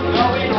Going